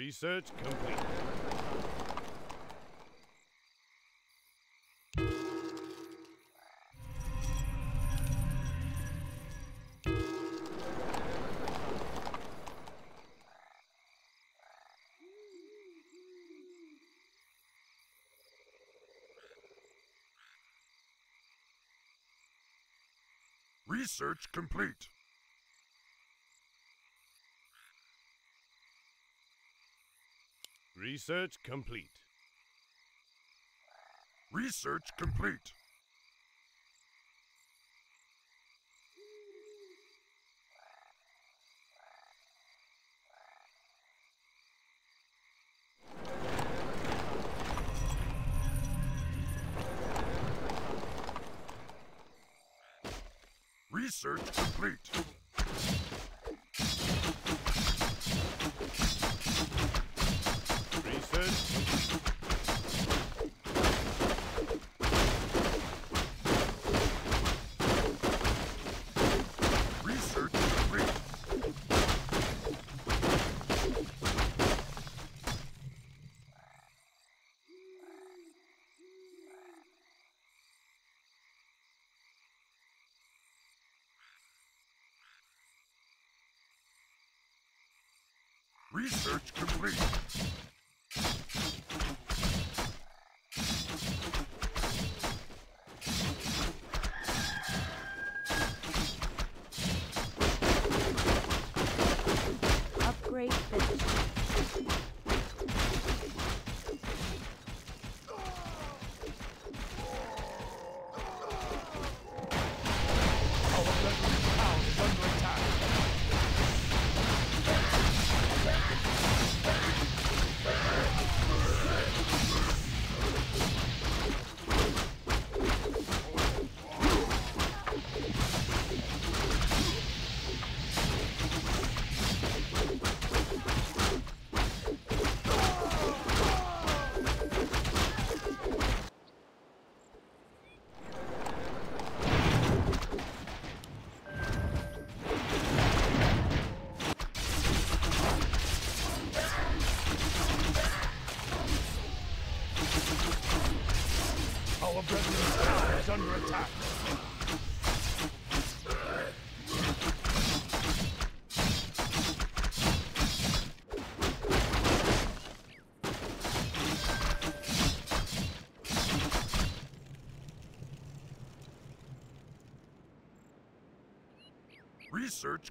Research complete. Research complete. Research complete. Research complete. Research complete.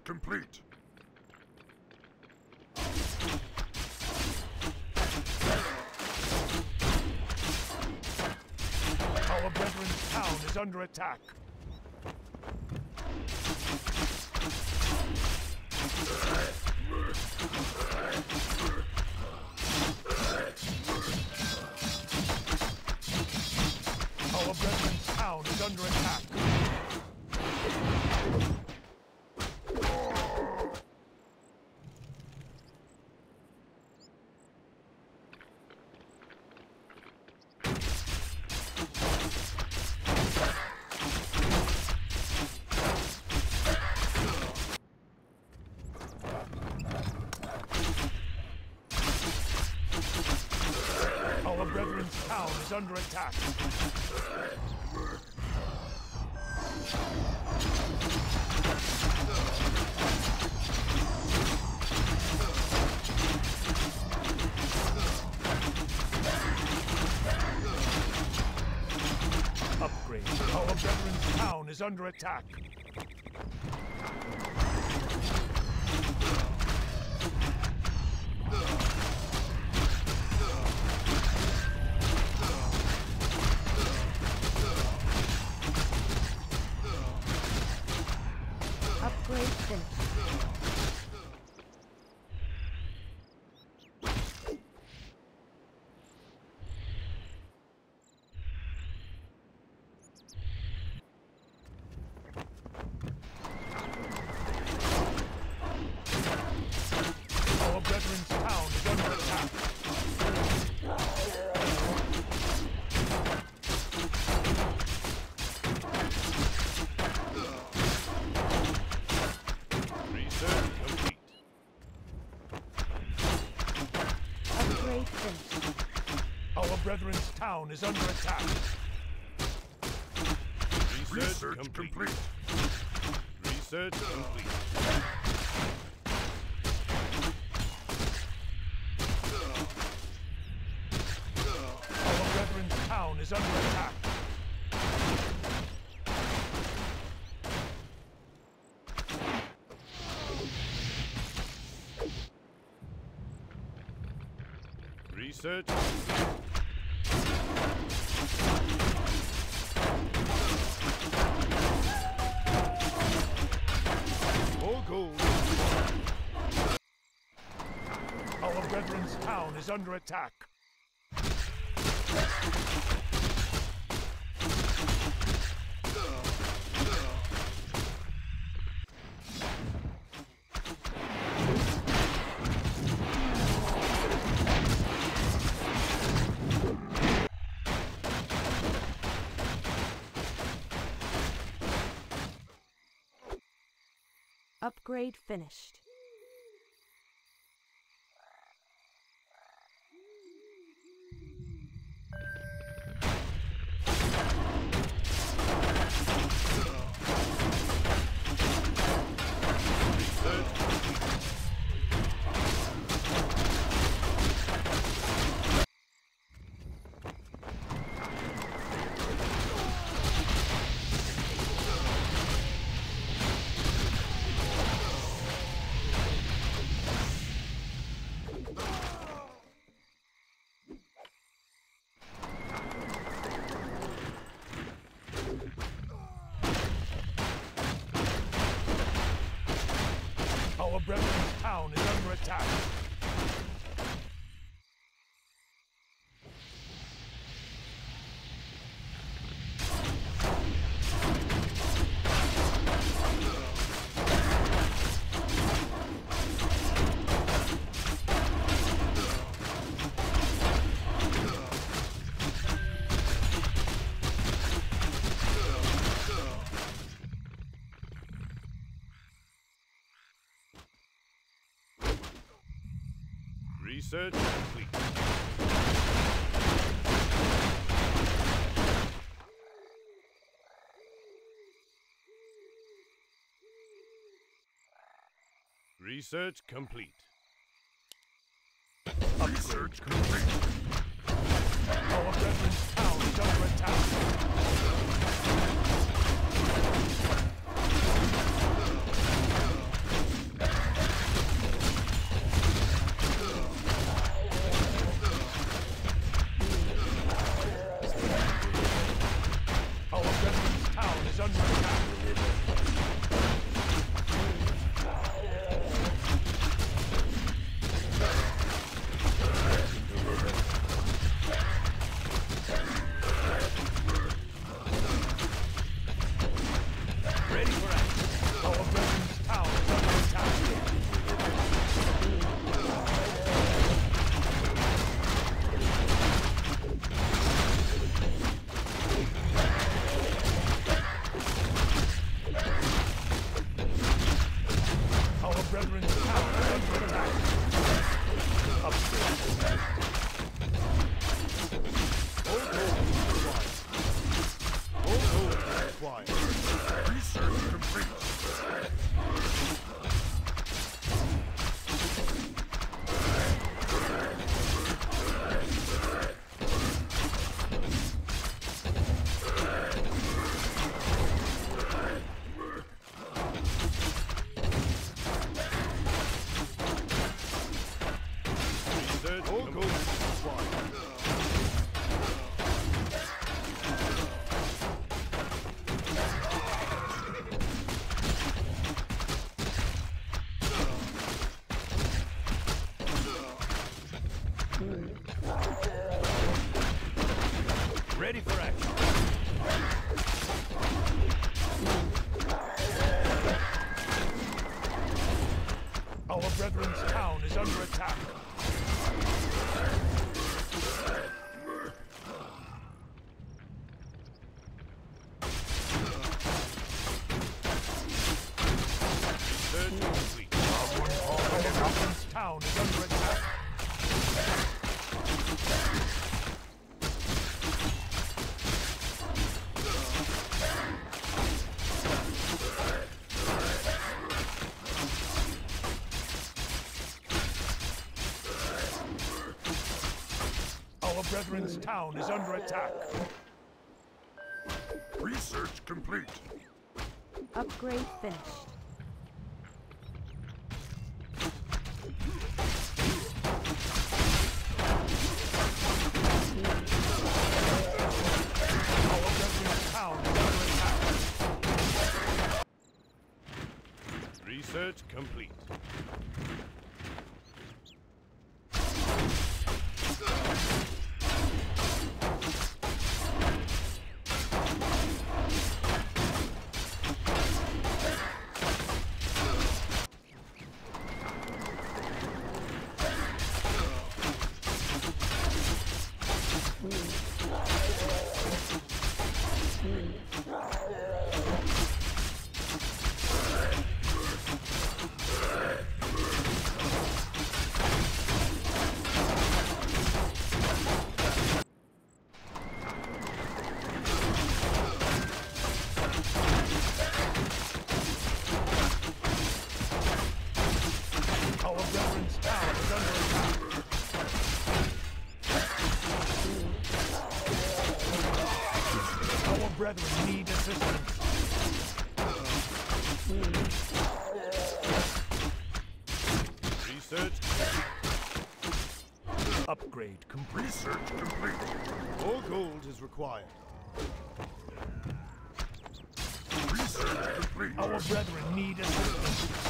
Complete. Our brethren's town is under attack. Is under attack. Upgrade. Our brethren's town is under attack. Upgrade finished. brethren's town is under attack. Research, Research complete. complete. Research complete. Our brethren's town is under attack. Research complete. All gold. Our brethren's town is under attack. Upgrade finished. Attack. Research complete. Research complete. Research complete. Our brethren's town is under attack. Brethren's town is under attack. Research complete. Upgrade finished. Complete. Research complete. More gold is required. Research complete. Our brethren need assistance.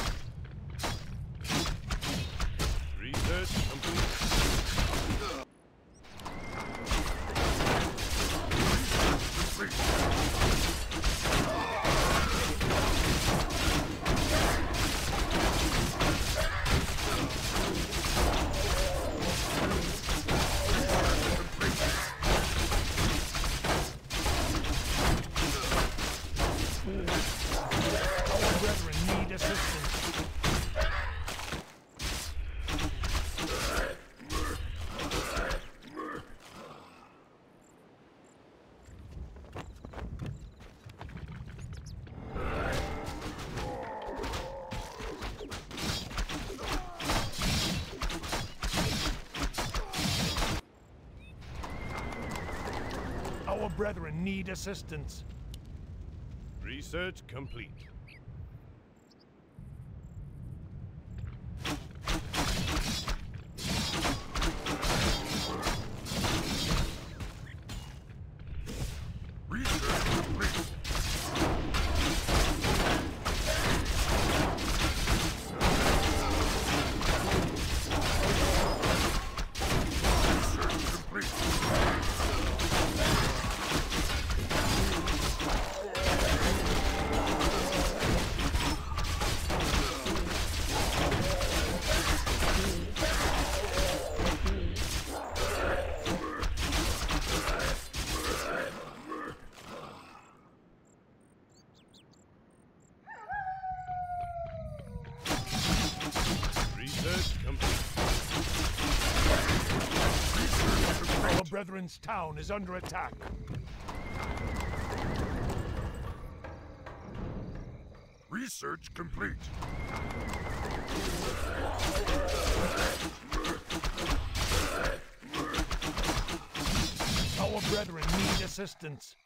Our brethren need assistance. Research complete. Brethren's town is under attack. Research complete. Our brethren need assistance.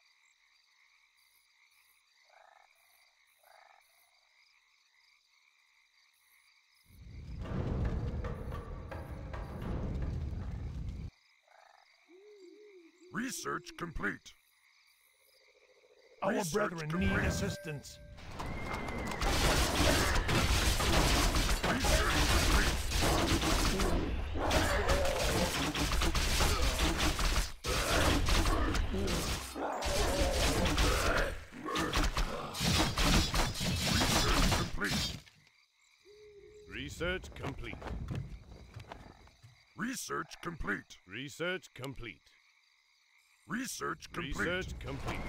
Research complete. Our Research brethren complete. need assistance. Research complete. Research complete. Research complete. Research complete. Research complete. Research complete.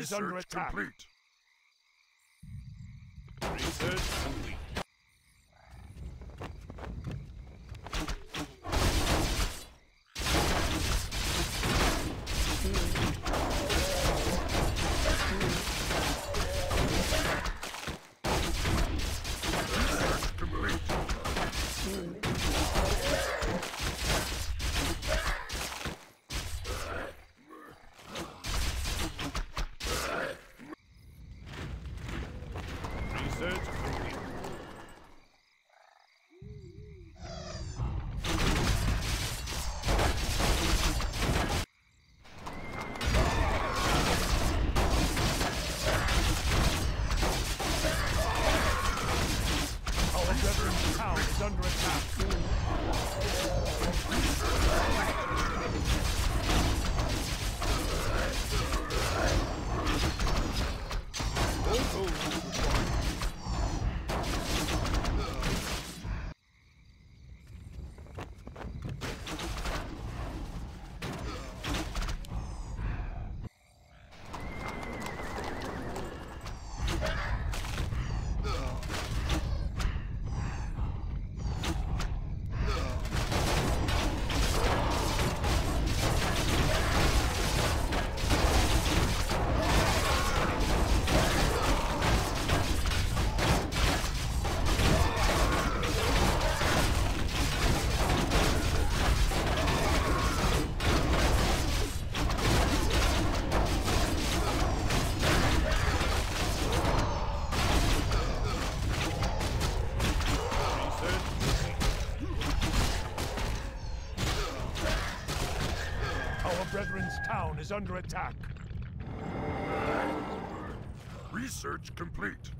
is under attack. complete. Your town is under attack. Search complete.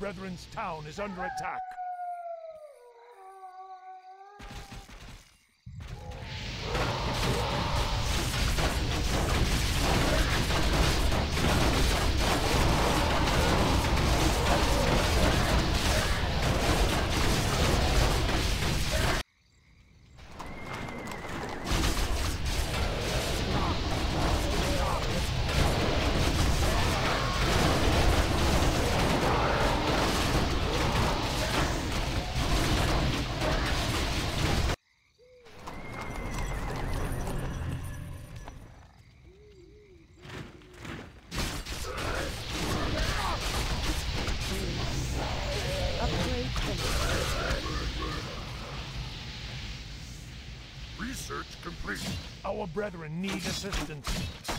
Brethren's town is under attack. Our brethren need assistance.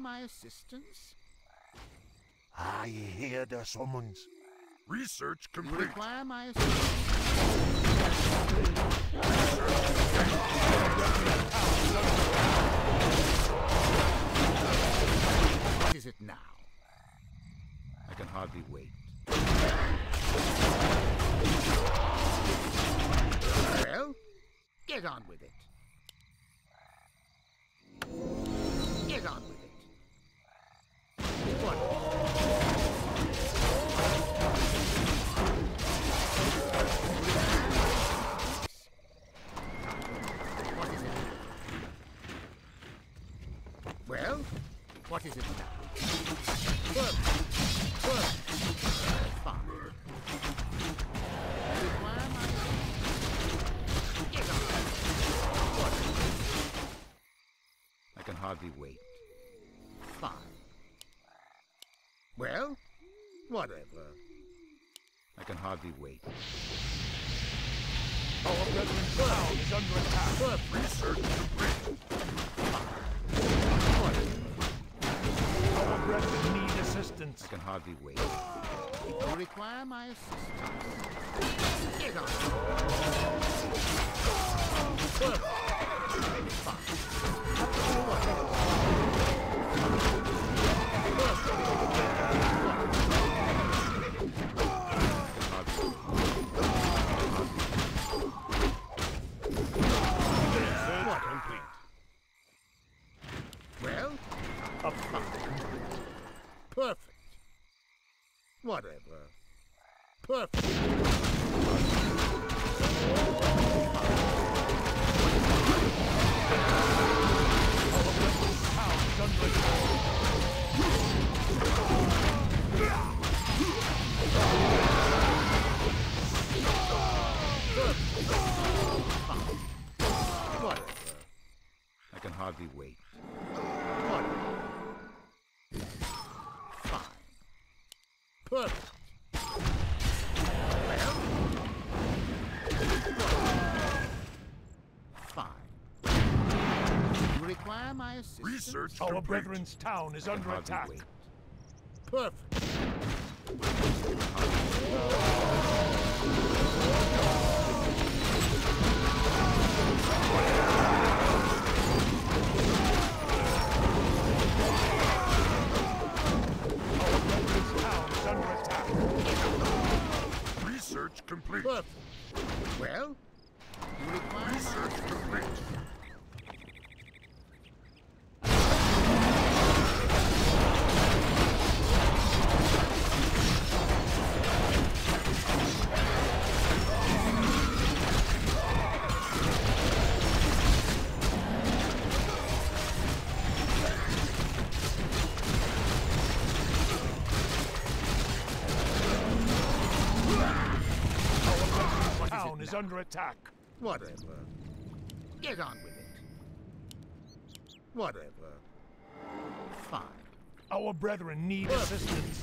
My assistance? I hear the summons. Research You complete. require my assistance? What is it now? I can hardly wait. Well, get on with it. Get on what is it now? Work. Work. Fine. Require my Get on. What? I can hardly wait. Fine. Well, whatever. I can hardly wait. Our brethren's town is under attack. Research complete. Our need assistance. I can hardly wait. You require my assistance. Get on complete. Well, Upgrade complete. perfect. Whatever. Perfect. Research Our complete. brethren's town is under attack. Perfect. Is under attack. Whatever. Get on with it. Whatever. Fine. Our brethren need assistance.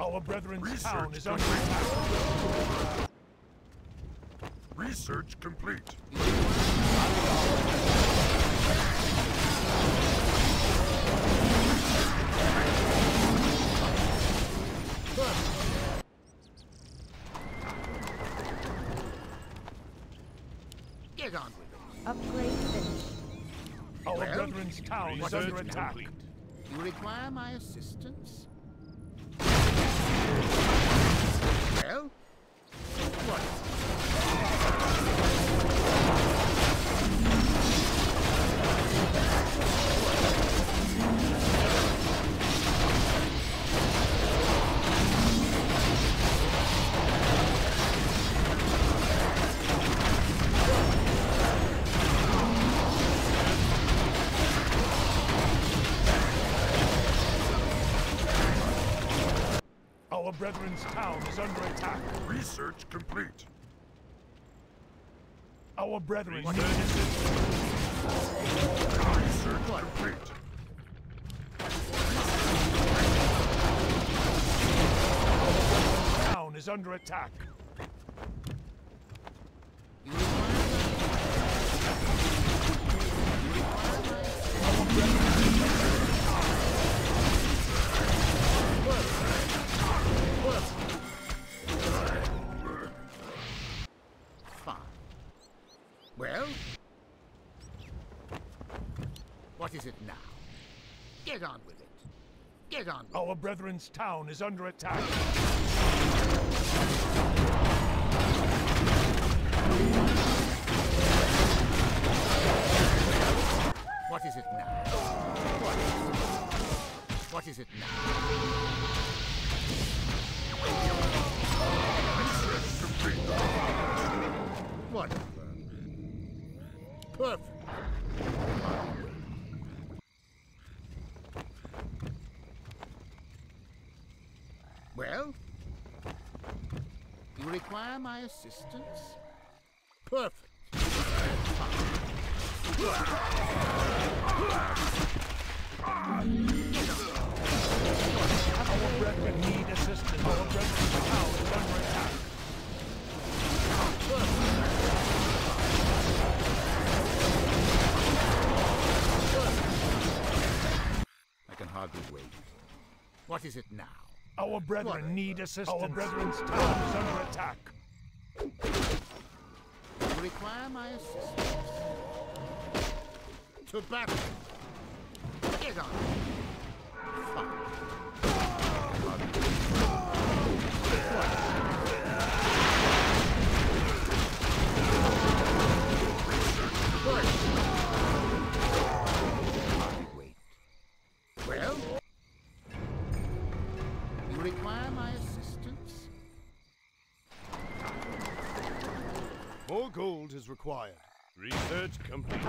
Our brethren's Research town is under attack. Research complete. Get on with it. Upgrade finished. Our Well, brethren's town is under attack. complete. You require my assistance? Brethren's town is under attack. Research complete. Our brethren need Research. assistance. Research complete. Town is under attack. Our brethren's town is under attack. What is it now? What? What is it now? Whatever. Perfect. Well? You require my assistance? Perfect. Our brethren need assistance. Our brethren's town is under attack. I can hardly wait. What is it now? Our brethren need assistance. Our brethren's town is under attack. You require my assistance? To battle. Get on. Fine. Is required. Research complete.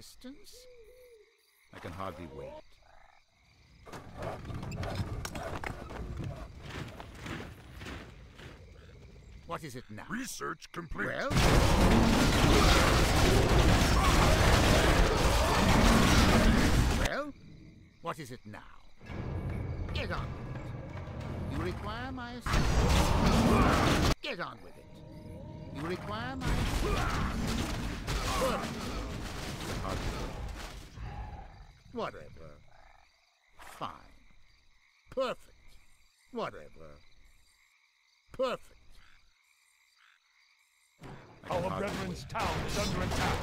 Assistance. I can hardly wait. What is it now? Research complete. Well? Well? What is it now? Get on with it. You require my assistance? Get on with it. You require my assistance? Good. Whatever. Fine. Perfect. Whatever. Perfect. Our brethren's town is under attack.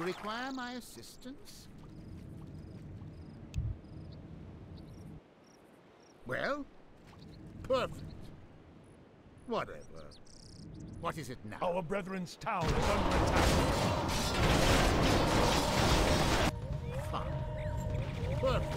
You require my assistance? Well? Perfect. Whatever. What is it now? Our brethren's town is under attack. Fine. Perfect.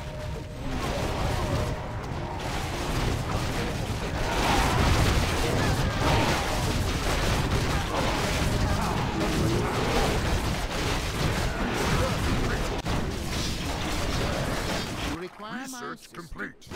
Complete.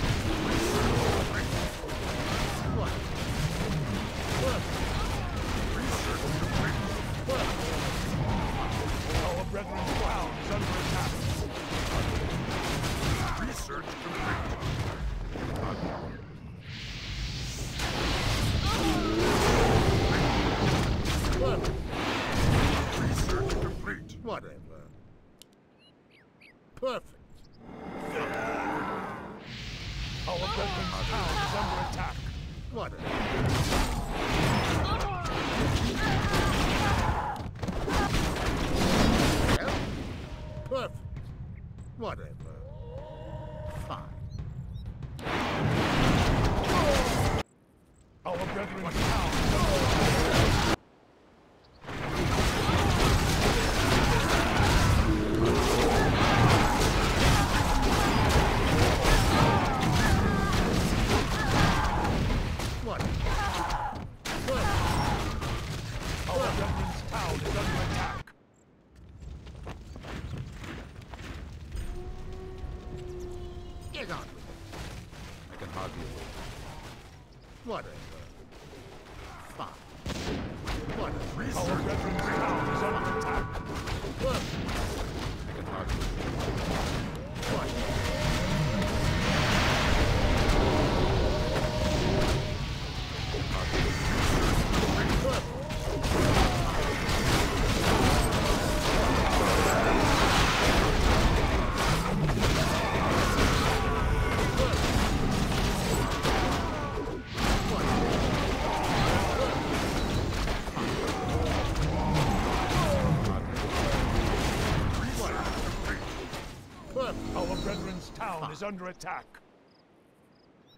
Is under attack.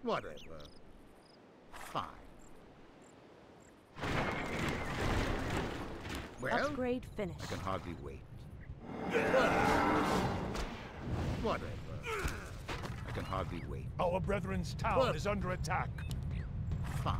Whatever. Fine. Well, Upgrade finished. I can hardly wait. whatever. I can hardly wait. Our brethren's town What? is under attack. Fine.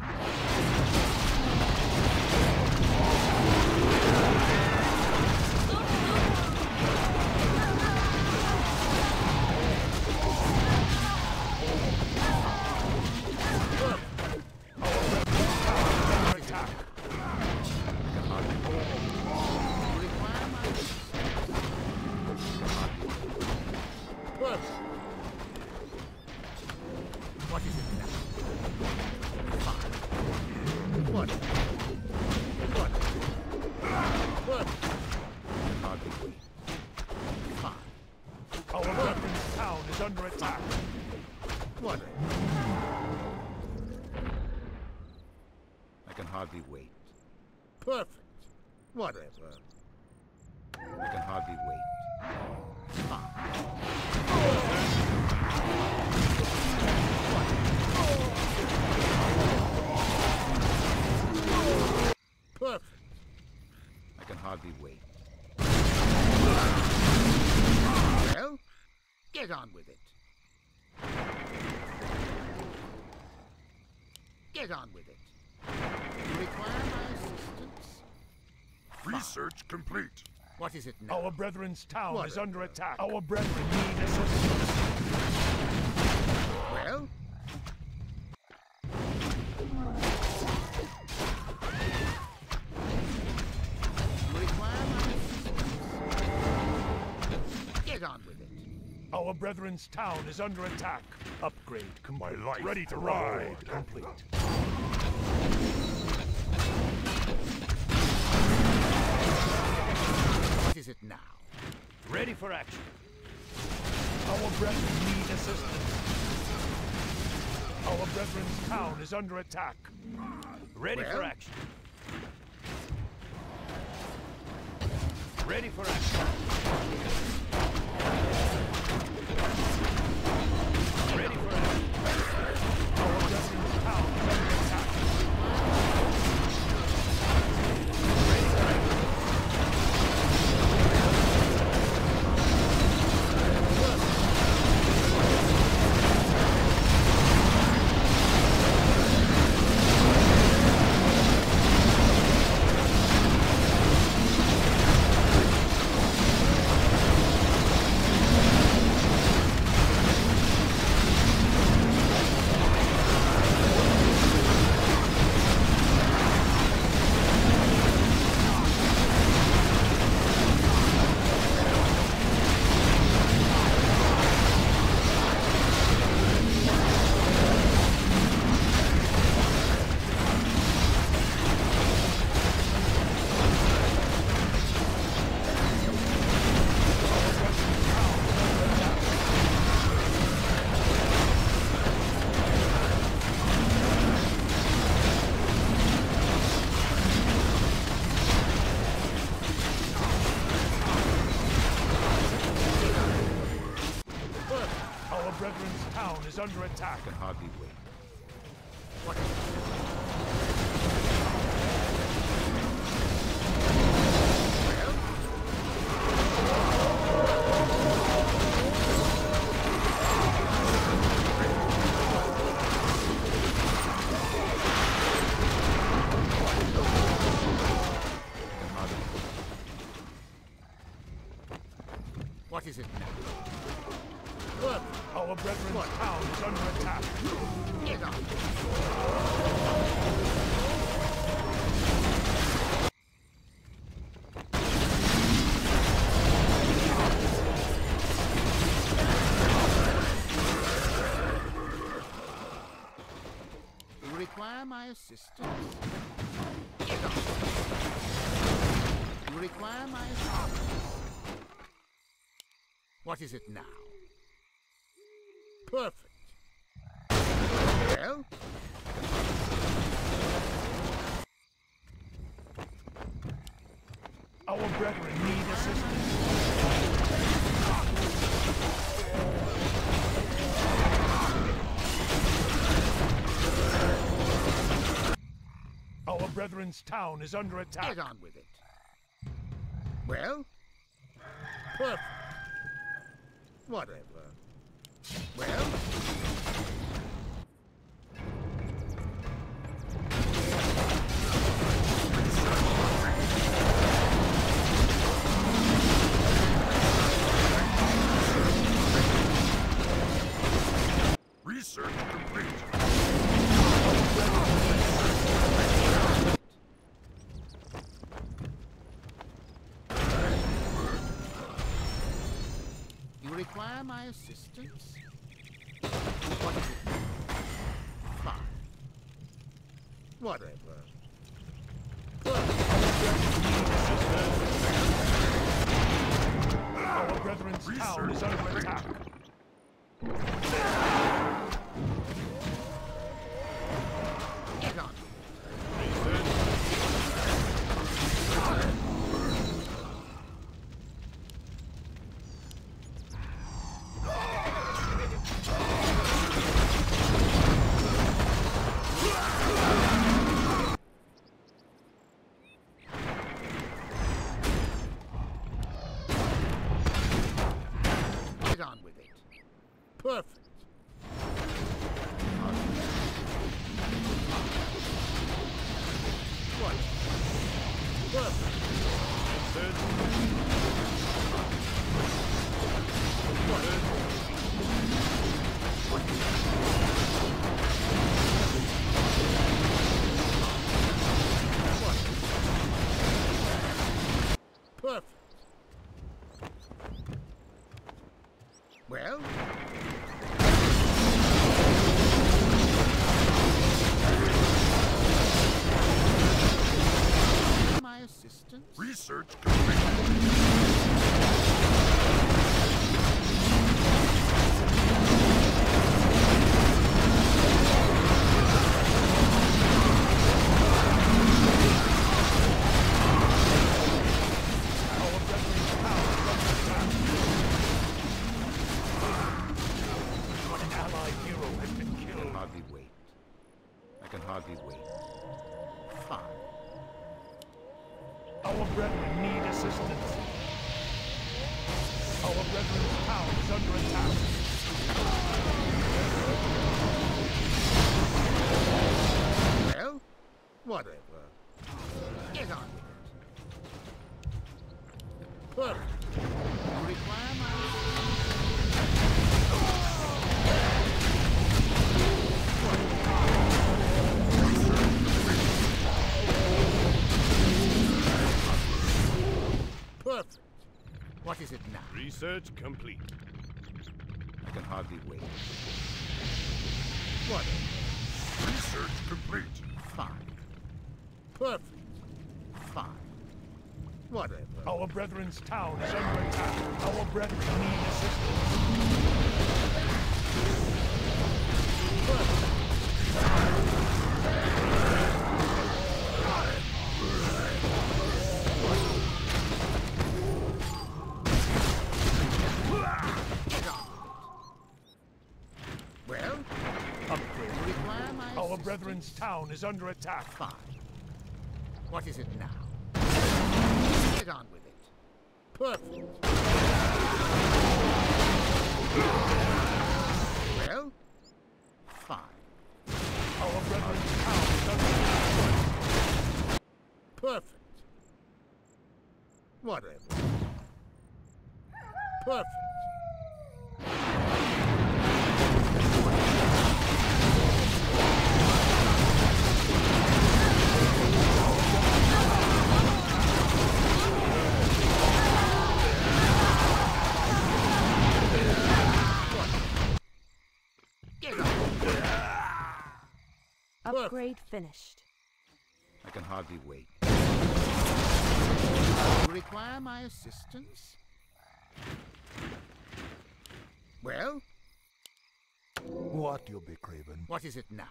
Whatever. Complete. What is it now? Our brethren's town is Whatever. under attack. Our brethren need assistance. Well? You require my assistance? Get on with it. Our brethren's town is under attack. Upgrade complete. My life Ready to ride. reward. Complete. It now? Ready for action. Our brethren need assistance. Our brethren's town is under attack. Ready for action. Ready for action. Attack. I can assistance? You require my assistance? What is it now? Perfect. Well? Our brethren need assistance. Brethren's town is under attack. Get on with it. Well? Perfect. Whatever. Well? Research complete. Require my assistance? What is it? Fine. Whatever. Our brethren's town is under attack. Research Perfect. What is it now? research complete. I can hardly wait. What? Research complete. Fine. Perfect. Fine. Whatever. Our brethren's town is under attack. Our brethren need assistance. Get town is under attack. Fine. What is it now? Get on with it. Perfect. Well, fine. Our brethren's town is under attack. Perfect. Whatever. Perfect. Upgrade finished. I can hardly wait. You require my assistance? Well, What you'll be craven? what is it now?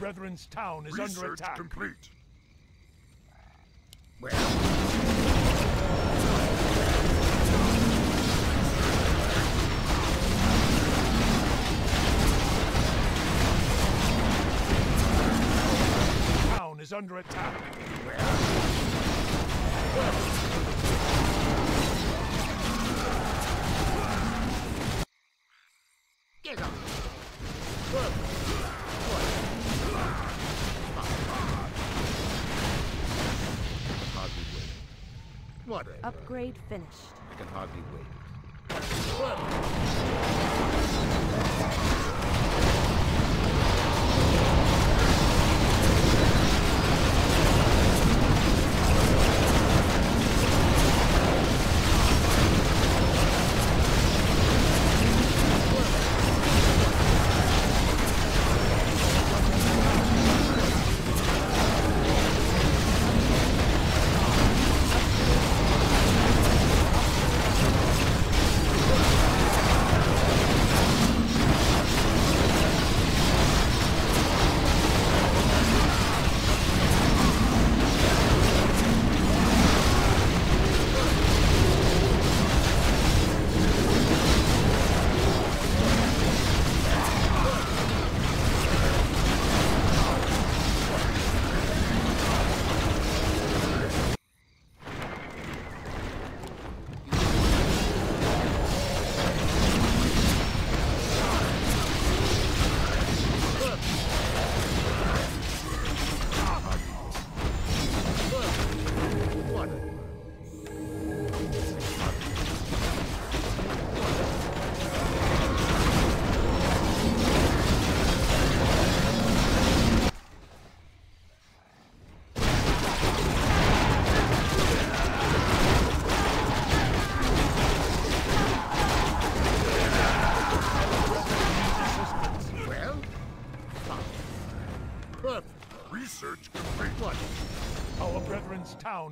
Brethren's town is under Research attack. complete. Well, Town is under attack. finished. I can hardly wait.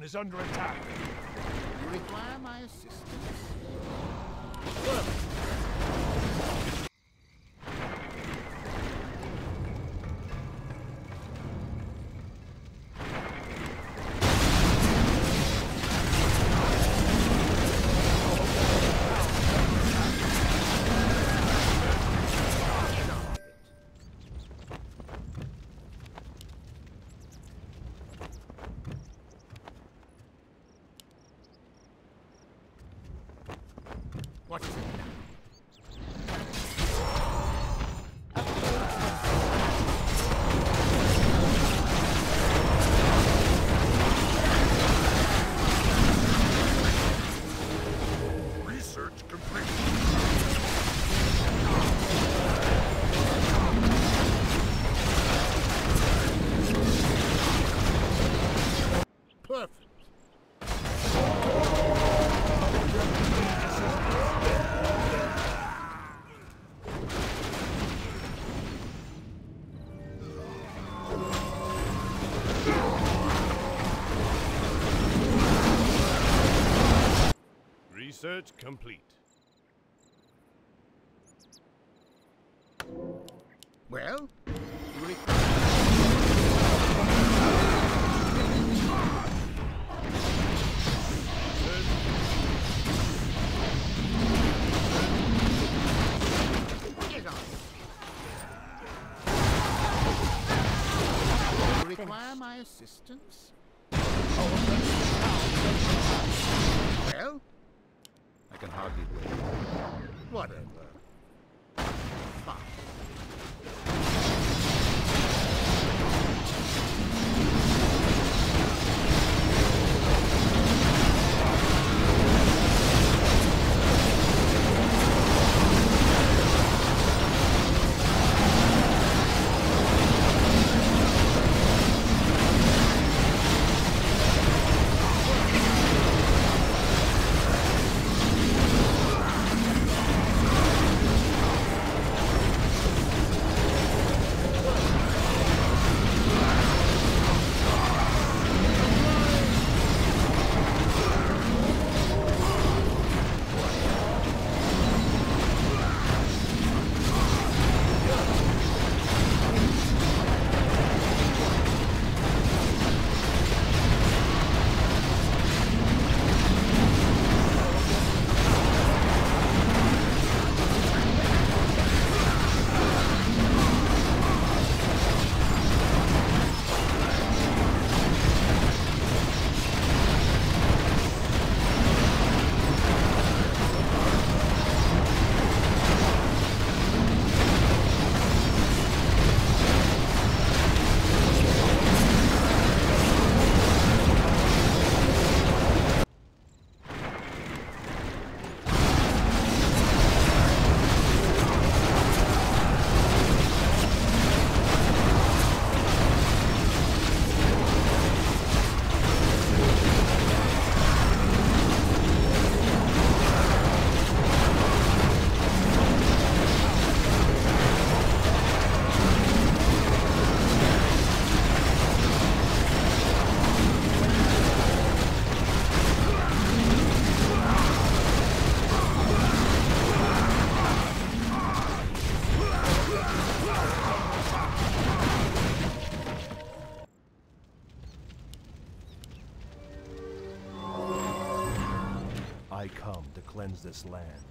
is under attack. complete. Well? Require my assistance? This land.